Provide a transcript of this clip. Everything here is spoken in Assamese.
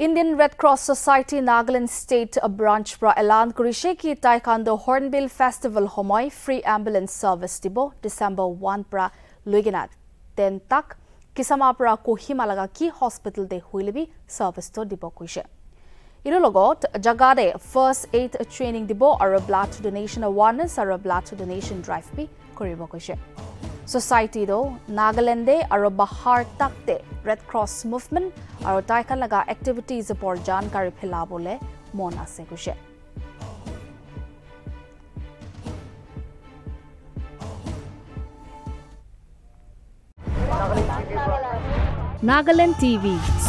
Indian Red Cross Society Nagaland State branch pra elan kurise ki taekwondo Hornbill Festival homoy free ambulance service dibo December 1 pra luigina ten tak kisama pra Kohima laga ki hospital de huilebi service to dibo kuise ইৰ লগত জাগাৰে ফাৰ্ষ্ট এইড ট্ৰেইনিং দিব আৰু ব্লাড ডোনেশ্যন এৱাৰনেছ আৰু ব্লাড ডোনেশ্যন ড্ৰাইভ বি কৰিব কৈছে ছ'চাইটিটো নাগালেণ্ডে আৰু বাহাৰ তাকতে ৰেড ক্ৰছ মুভমেণ্ট আৰু তাইকা লগা এক্টিভিটিজ ওপৰত জানকাৰী পেলাবলৈ মন আছে কৈছে Nagaland TV,